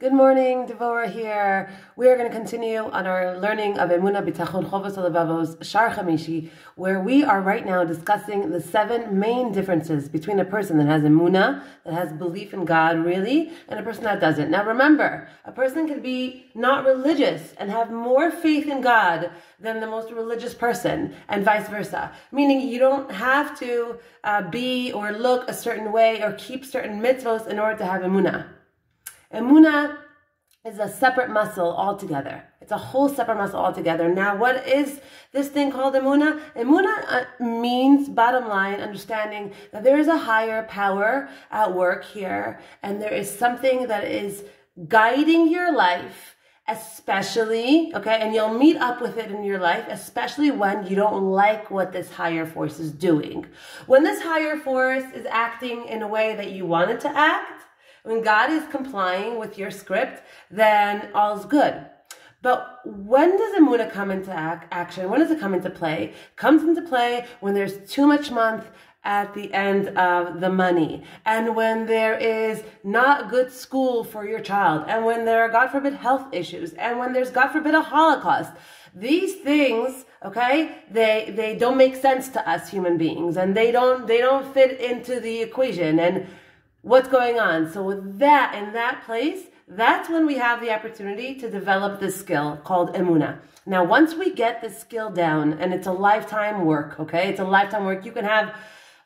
Good morning, Devorah here. We are going to continue on our learning of Emuna Bitachon Chovos HaLevavos Shaar Chamishi, where we are right now discussing the seven main differences between a person that has Emuna, that has belief in God really, and a person that doesn't. Now remember, a person can be not religious and have more faith in God than the most religious person, and vice versa. Meaning you don't have to uh, be or look a certain way or keep certain mitzvos in order to have Emuna. Emuna is a separate muscle altogether. It's a whole separate muscle altogether. Now, what is this thing called emuna? Emuna uh, means, bottom line, understanding that there is a higher power at work here, and there is something that is guiding your life, especially, okay, and you'll meet up with it in your life, especially when you don't like what this higher force is doing. When this higher force is acting in a way that you want it to act, when God is complying with your script, then all's good. But when does Emuna come into ac- action? When does it come into play? Comes into play when there's too much month at the end of the money, and when there is not good school for your child, and when there are, God forbid, health issues, and when there's, God forbid, a Holocaust. These things, okay, they they don't make sense to us human beings, and they don't they don't fit into the equation. And what's going on. So with that, in that place, that's when we have the opportunity to develop this skill called emuna. Now, once we get this skill down, and it's a lifetime work, okay? It's a lifetime work. You can have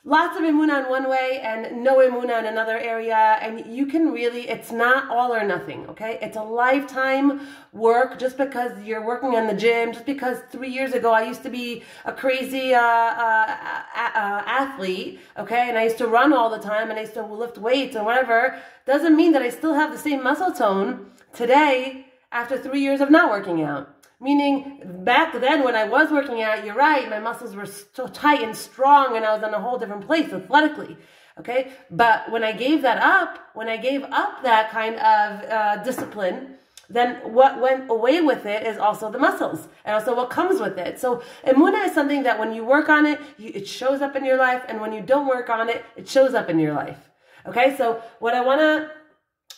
lots of emuna in one way and no emuna in another area. And you can really it's not all or nothing okay? It's a lifetime work. Just because you're working in the gym just because three years ago i used to be a crazy uh, uh, uh, athlete okay? And i used to run all the time and i used to lift weights and whatever. Doesn't mean that i still have the same muscle tone today after three years of not working out Meaning, back then when I was working out, you're right, my muscles were so tight and strong, and I was in a whole different place athletically. Okay, but when I gave that up, when I gave up that kind of uh, discipline, then what went away with it is also the muscles and also what comes with it. So emuna is something that when you work on it, you, it shows up in your life, and when you don't work on it, it shows up in your life. Okay, so what I want to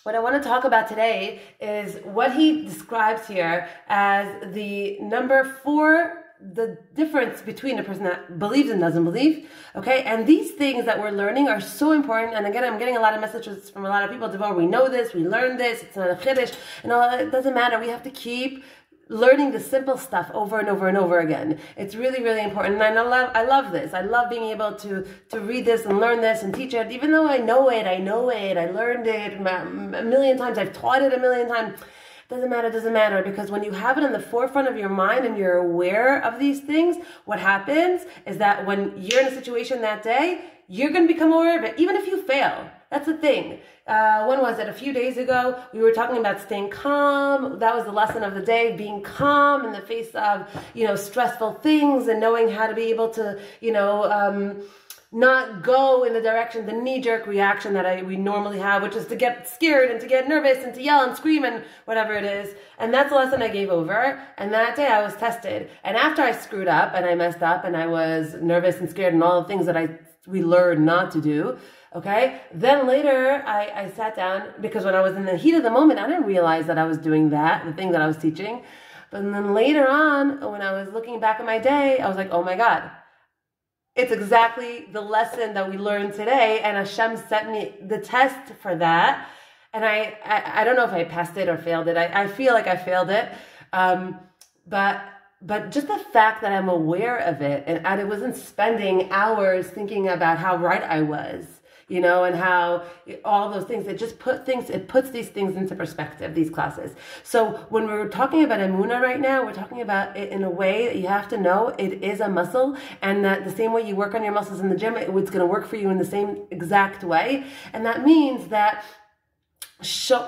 what I want to talk about today is what he describes here as the number four the difference between a person that believes and doesn't believe. Okay, and these things that we're learning are so important. And again, I'm getting a lot of messages from a lot of people. Devar, we know this, we learned this. It's not a chiddush, and all. It doesn't matter. We have to keep learning the simple stuff over and over and over again. It's really, really important. And I love, I love this. I love being able to, to read this and learn this and teach it. Even though I know it, I know it, I learned it a million times, I've taught it a million times. Doesn't matter, doesn't matter, because when you have it in the forefront of your mind and you're aware of these things, what happens is that when you're in a situation that day, you're going to become aware of it, even if you fail. That's the thing. Uh, when was it? A few days ago, we were talking about staying calm. That was the lesson of the day, being calm in the face of, you know, stressful things and knowing how to be able to, you know, um, not go in the direction, the knee-jerk reaction that I, we normally have, which is to get scared and to get nervous and to yell and scream and whatever it is. And that's the lesson I gave over. And that day I was tested. And after I screwed up and I messed up and I was nervous and scared and all the things that I we learned not to do, Okay. Then later I, I sat down because when I was in the heat of the moment, I didn't realize that I was doing that, the thing that I was teaching. But then later on, when I was looking back at my day, I was like, oh my God, it's exactly the lesson that we learned today. And Hashem sent me the test for that. And I, I, I don't know if I passed it or failed it. I, I feel like I failed it. Um, but but just the fact that I'm aware of it and I wasn't spending hours thinking about how right I was you know, and how all those things, it just put things, it puts these things into perspective, these classes. So when we're talking about Emuna right now, we're talking about it in a way that you have to know it is a muscle and that the same way you work on your muscles in the gym, it's going to work for you in the same exact way. And that means that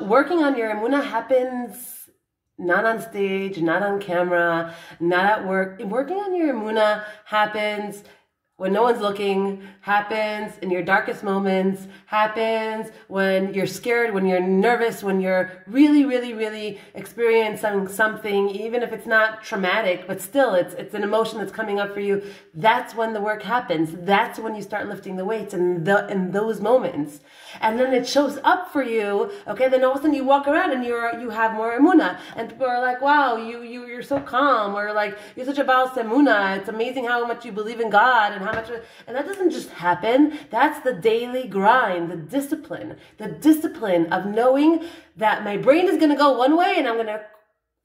working on your Emuna happens not on stage, not on camera, not at work. Working on your Emuna happens when no one's looking, happens in your darkest moments, happens when you're scared, when you're nervous, when you're really, really, really experiencing something, even if it's not traumatic, but still it's it's an emotion that's coming up for you. That's when the work happens. That's when you start lifting the weights in the in those moments. And then it shows up for you, okay, then all of a sudden you walk around and you're you have more emuna. And people are like, Wow, you you you're so calm, or like you're such a baal emuna. It's amazing how much you believe in God and how much, and that doesn't just happen. That's the daily grind, the discipline, the discipline of knowing that my brain is going to go one way and I'm going to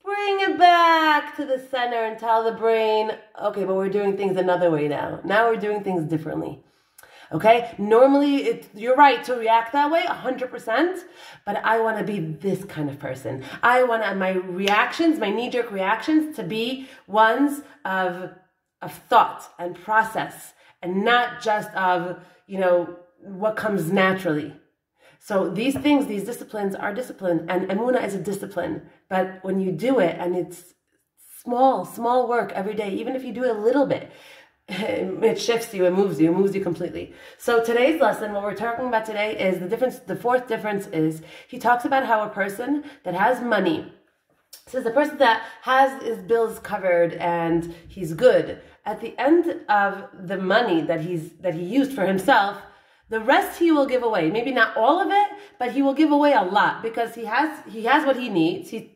bring it back to the center and tell the brain, okay, but we're doing things another way now. Now we're doing things differently. Okay, normally it, you're right to react that way 100%, but I want to be this kind of person. I want my reactions, my knee jerk reactions, to be ones of of thought and process and not just of, you know, what comes naturally. So these things, these disciplines are discipline, and emuna is a discipline. But when you do it, and it's small, small work every day, even if you do it a little bit, it shifts you, it moves you, it moves you completely. So today's lesson, what we're talking about today is the difference. The fourth difference is he talks about how a person that has money says the person that has his bills covered and he's good at the end of the money that he's that he used for himself the rest he will give away maybe not all of it but he will give away a lot because he has he has what he needs he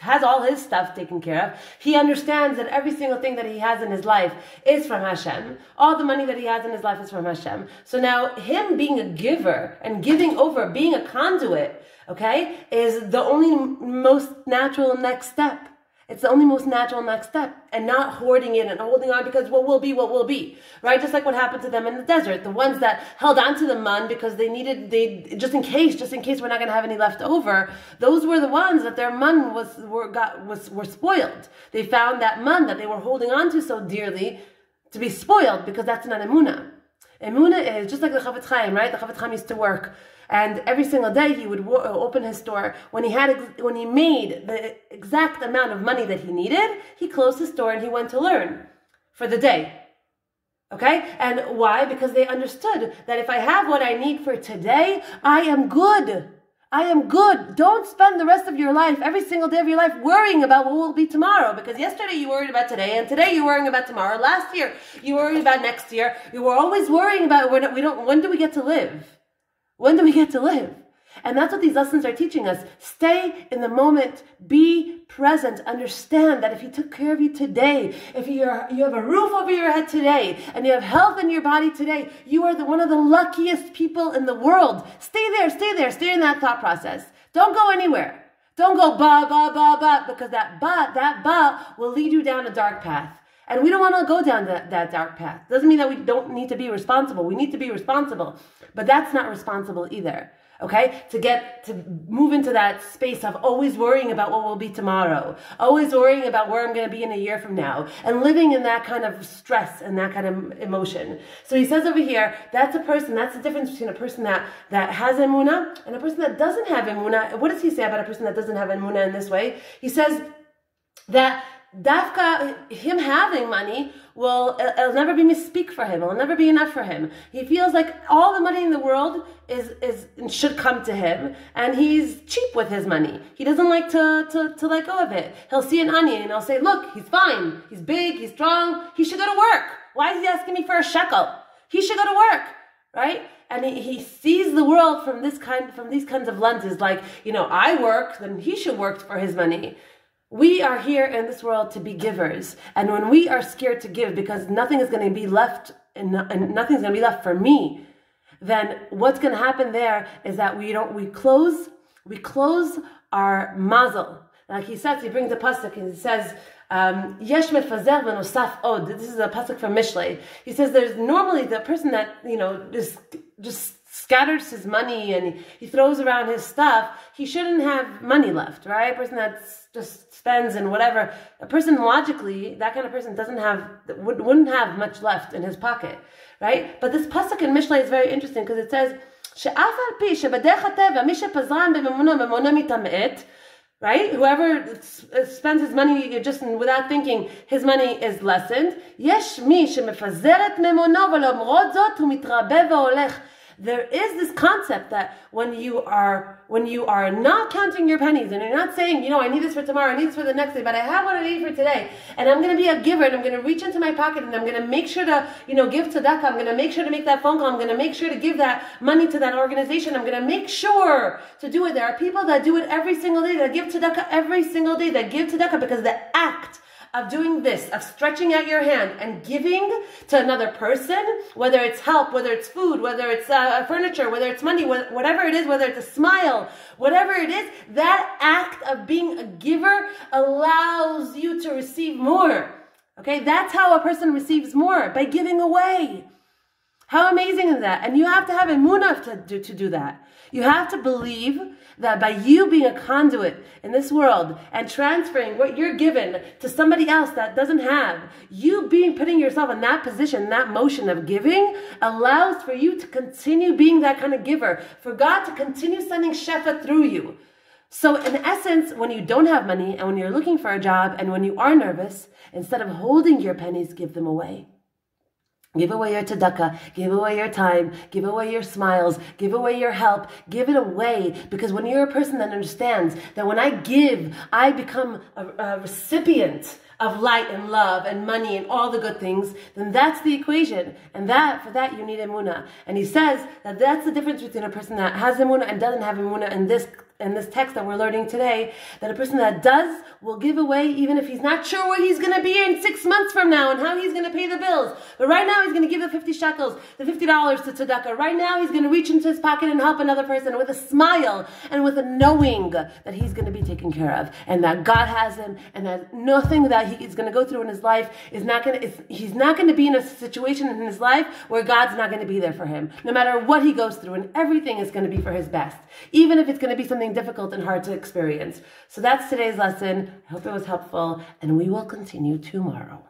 has all his stuff taken care of. He understands that every single thing that he has in his life is from Hashem. All the money that he has in his life is from Hashem. So now, him being a giver and giving over, being a conduit, okay, is the only most natural next step. It's the only most natural next step and not hoarding it and holding on because what will be, what will be, right? Just like what happened to them in the desert. The ones that held on to the man because they needed, they, just in case, just in case we're not going to have any left over. Those were the ones that their man was, were, got, was, were spoiled. They found that man that they were holding on to so dearly to be spoiled because that's not emuna. Emuna is just like the Chafetz Chaim, right? The Chafetz Chaim used to work and every single day he would wo- uh, open his store. When he had, when he made the exact amount of money that he needed, he closed his store and he went to learn for the day. Okay? And why? Because they understood that if I have what I need for today, I am good. I am good. Don't spend the rest of your life, every single day of your life, worrying about what will be tomorrow. Because yesterday you worried about today, and today you're worrying about tomorrow. Last year you worried about next year. You were always worrying about when we don't. When do we get to live? When do we get to live? And that's what these lessons are teaching us. Stay in the moment, be present, understand that if he took care of you today, if you're, you have a roof over your head today, and you have health in your body today, you are the, one of the luckiest people in the world. Stay there, stay there, stay in that thought process. Don't go anywhere. Don't go ba, ba, ba, ba, because that ba, that ba will lead you down a dark path. And we don't want to go down that, that dark path. Doesn't mean that we don't need to be responsible. We need to be responsible. But that's not responsible either. Okay? To get, to move into that space of always worrying about what will be tomorrow, always worrying about where I'm going to be in a year from now, and living in that kind of stress and that kind of emotion. So he says over here, that's a person, that's the difference between a person that, that has emuna and a person that doesn't have emuna. What does he say about a person that doesn't have emuna in this way? He says that Dafka, him having money will it'll never be maspik for him. It'll never be enough for him. He feels like all the money in the world is is should come to him, and he's cheap with his money. He doesn't like to to, to let go of it. He'll see an onion and he'll say, "Look, he's fine. He's big. He's strong. He should go to work. Why is he asking me for a shekel? He should go to work." Right? and he, he, sees the world from this kind from these kinds of lenses like you know i work then he should work for his money we are here in this world to be givers. And when we are scared to give because nothing is going to be left and, nothing's going to be left for me, then what's going to happen there is that we don't, we close, we close our mazel. Like he says, he brings a pasuk and he says, um, Yesh mefazer v'nosaf od. This is a pasuk from Mishlei. He says there's normally the person that, you know, just, just scatters his money and he throws around his stuff, he shouldn't have money left, right? A person that's just spends and whatever. A person logically, that kind of person doesn't have, wouldn't have much left in his pocket, right? But this pasuk in Mishlei is very interesting because it says, שאף על פי שבדרך הטבע מי שפזרן בממונו ממונו מתעמת, right? Whoever uh, spends his money just without thinking, his money is lessened. יש מי שמפזר את ממונו ולמרות זאת הוא מתרבה והולך there is this concept that when you are when you are not counting your pennies and you're not saying, you know, I need this for tomorrow, I need this for the next day, but I have what I need for today, and I'm going to be a giver, and I'm going to reach into my pocket, and I'm going to make sure to, you know, give tzedakah. I'm going to make sure to make that phone call. I'm going to make sure to give that money to that organization. I'm going to make sure to do it. There are people that do it every single day, that give tzedakah every single day, that give tzedakah because the act of doing this, of stretching out your hand and giving to another person, whether it's help, whether it's food, whether it's uh, furniture, whether it's money, whatever it is, whether it's a smile, whatever it is, that act of being a giver allows you to receive more. Okay, that's how a person receives more by giving away. How amazing is that? And you have to have emunah to do, to do that. You have to believe that by you being a conduit in this world and transferring what you're given to somebody else that doesn't have, you being putting yourself in that position, that motion of giving, allows for you to continue being that kind of giver, for God to continue sending Shefa through you. So, in essence, when you don't have money and when you're looking for a job and when you are nervous, instead of holding your pennies, give them away. Give away your tzedakah, give away your time, give away your smiles, give away your help, give it away. Because when you're a person that understands that when I give, I become a, a recipient of light and love and money and all the good things, then that's the equation. And that, for that, you need emuna. And he says that that's the difference between a person that has emuna and doesn't have emuna in this in this text that we're learning today that a person that does will give away even if he's not sure where he's going to be in six months from now and how he's going to pay the bills. But right now he's going to give the 50 shekels, the $50 to tzedakah. Right now he's going to reach into his pocket and help another person with a smile and with a knowing that he's going to be taken care of and that God has him and that nothing that he is going to go through in his life is not going to, he's not going to be in a situation in his life where God's not going to be there for him. No matter what he goes through and everything is going to be for his best. Even if it's going to be something something difficult and hard to experience. So that's today's lesson. I hope it was helpful, and we will continue tomorrow.